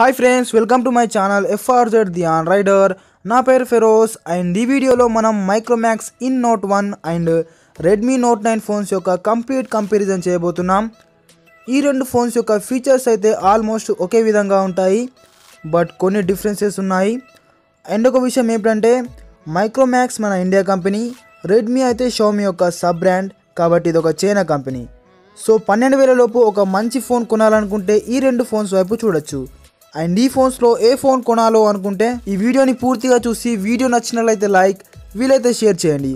Hi friends welcome to my channel FRZ the on rider నా పేరు Feroz and ఈ వీడియోలో మనం Micromax in note one and Redmi note nine phones యొక్క complete comparison చేయబోతున్నాం. ఈ రెండు ఫోన్స్ యొక్క ఫీచర్స్ అయితే ఆల్మోస్ట్ ఒకే విధంగా ఉంటాయి బట్ కొన్ని డిఫరెన్సెస్ ఉన్నాయి. అండ్ ఒక విషయం ఏంటంటే మైక్రోమాక్స్ మన ఇండియా కంపెనీ రెడ్మీ అయితే షోమీ యొక్క సబ్ బ్రాండ్ కాబట్టి ఇది ఒక చైనా కంపెనీ సో పన్నెండు వేల లోపు ఒక మంచి ఫోన్ కొనాలనుకుంటే ఈ రెండు ఫోన్స్ వైపు చూడొచ్చు. అండ్ ఈ ఫోన్స్లో ఏ ఫోన్ కొనాలో అనుకుంటే ఈ వీడియోని పూర్తిగా చూసి వీడియో నచ్చినట్లయితే లైక్ వీలైతే షేర్ చేయండి.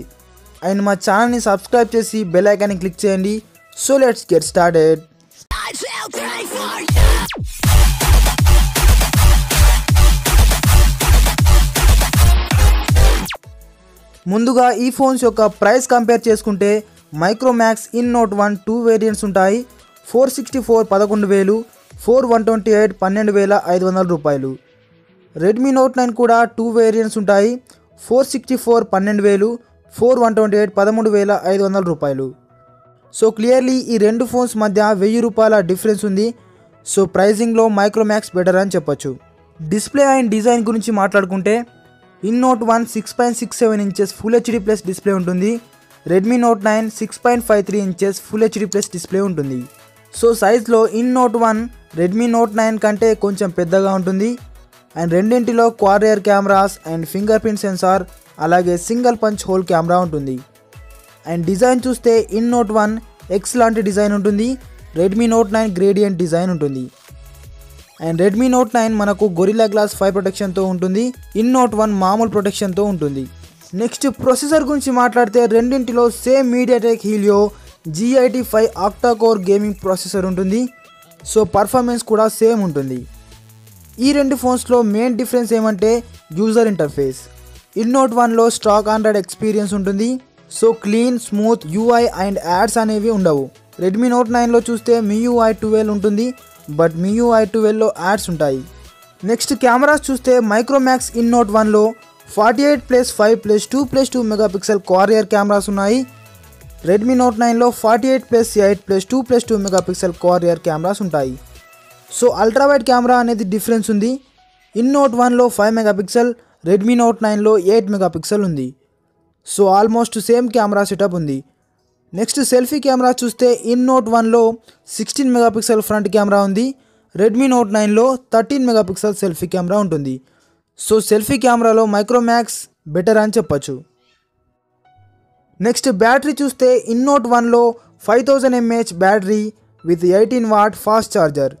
అండ్ మా ఛానల్ని సబ్స్క్రైబ్ చేసి బెల్ ఐకాన్ని క్లిక్ చేయండి. So let's get started. ముందుగా ఈ ఫోన్స్ యొక్క ప్రైస్ కంపేర్ చేసుకుంటే Micromax in note one two variants ఉంటాయి. ఫోర్ సిక్స్టీ ఫోర్ పదకొండు వేలు ఫోర్ వన్ ట్వంటీ ఎయిట్ పన్నెండు వేల ఐదు వందల రూపాయలు. రెడ్మీ నోట్ నైన్ కూడా టూ వేరియంట్స్ ఉంటాయి. ఫోర్ సిక్స్టీ ఫోర్ పన్నెండు వేలు ఫోర్ వన్ ట్వంటీ ఎయిట్ పదమూడు వేల ఐదు వందల రూపాయలు. సో క్లియర్లీ ఈ రెండు ఫోన్స్ మధ్య వెయ్యి రూపాయల డిఫరెన్స్ ఉంది. సో ప్రైజింగ్లో మైక్రోమాక్స్ బెటర్ అని చెప్పొచ్చు. డిస్ప్లే అండ్ డిజైన్ గురించి మాట్లాడుకుంటే in note one six point six seven inches full HD plus display ఉంటుంది. Redmi note nine six point five three inches full HD plus display ఉంటుంది. సో సైజ్లో in note one Redmi note nine కంటే కొంచెం పెద్దగా ఉంటుంది. And రెండింటిలో quad rear cameras and fingerprint sensor అలాగే single punch hole camera ఉంటుంది. అండ్ డిజైన్ చూస్తే ఇన్ నోట్ వన్ ఎక్స్ లాంటి డిజైన్ ఉంటుంది. Redmi note nine gradient design ఉంటుంది. అండ్ రెడ్మీ నోట్ నైన్ మనకు గొరిల్లా గ్లాస్ ఫైవ్ ప్రొటెక్షన్తో ఉంటుంది. ఇన్ నోట్ వన్ మామూలు ప్రొటెక్షన్తో ఉంటుంది. నెక్స్ట్ ప్రొసెసర్ గురించి మాట్లాడితే రెండింటిలో same MediaTek Helio G eighty five octacore gaming processor ఉంటుంది. సో పర్ఫార్మెన్స్ కూడా సేమ్ ఉంటుంది. ఈ రెండు ఫోన్స్లో మెయిన్ డిఫరెన్స్ ఏమంటే యూజర్ ఇంటర్ఫేస్ ఇన్నోట్ వన్లో స్టాక్ ఆండ్రాయిడ్ ఎక్స్పీరియన్స్ ఉంటుంది. So clean smooth UI and ads అనేవి ఉండవు. రెడ్మీ నోట్ నైన్లో చూస్తే మియూఐ ట్వెల్వ్ ఉంటుంది. బట్ మియూఐ ట్వెల్వ్లో యాడ్స్ ఉంటాయి. నెక్స్ట్ కెమెరాస్ చూస్తే మైక్రోమాక్స్ ఇన్ నోట్ వన్లో forty eight plus five plus two plus two megapixel quad rear cameras ఉన్నాయి. రెడ్మీ నోట్ నైన్లో forty eight plus eight plus two plus two mega megapixel quad rear cameras ఉంటాయి. So ultra wide camera అనేది difference ఉంది. In note వన్లో five mega pixel Redmi note నైన్లో eight mega pixel ఉంది. So almost same camera setup ఉంది. Next selfie camera చూస్తే in note వన్లో sixteen mega pixel front camera ఉంది. రెడ్మీ నోట్ నైన్లో thirteen mega pixel selfie camera ఉంటుంది. So selfie కెమెరాలో Micromax better అని చెప్పచ్చు. నెక్స్ట్ బ్యాటరీ చూస్తే ఇన్నోట్ వన్లో five thousand mAh battery with eighteen watt fast charger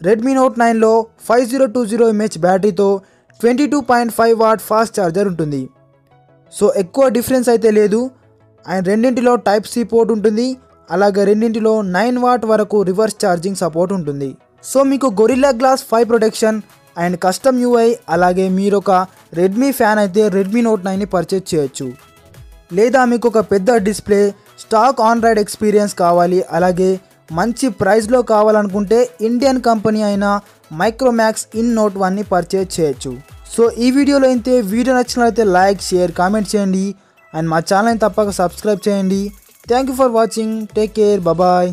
Redmi note నైన్లో five zero two zero mAh బ్యాటరీతో twenty two point five watt fast charger ఉంటుంది. So ఎక్కువ difference అయితే లేదు. అండ్ రెండింటిలో టైప్ సి పోర్ట్ ఉంటుంది. అలాగే రెండింటిలో నైన్ వాట్ వరకు రివర్స్ ఛార్జింగ్ సపోర్ట్ ఉంటుంది. సో మీకు gorilla glass five protection and custom UI అలాగే మీరు ఒక రెడ్మీ ఫ్యాన్ అయితే రెడ్మీ నోట్ నైన్ని పర్చేజ్ చేయొచ్చు. లేదా మీకు ఒక పెద్ద డిస్ప్లే స్టాక్ ఆండ్రాయిడ్ ఎక్స్పీరియన్స్ కావాలి. అలాగే మంచి ప్రైస్లో కావాలనుకుంటే ఇండియన్ కంపెనీ అయిన మైక్రోమాక్స్ ఇన్ నోట్ వన్ని పర్చేజ్ చేయొచ్చు. సో ఈ వీడియోలో అయితే వీడియో నచ్చినట్లయితే లైక్ షేర్ కామెంట్ చేయండి. అండ్ మా ఛానల్ని తప్పక సబ్స్క్రైబ్ చేయండి. Thank you for watching. Take care. Bye.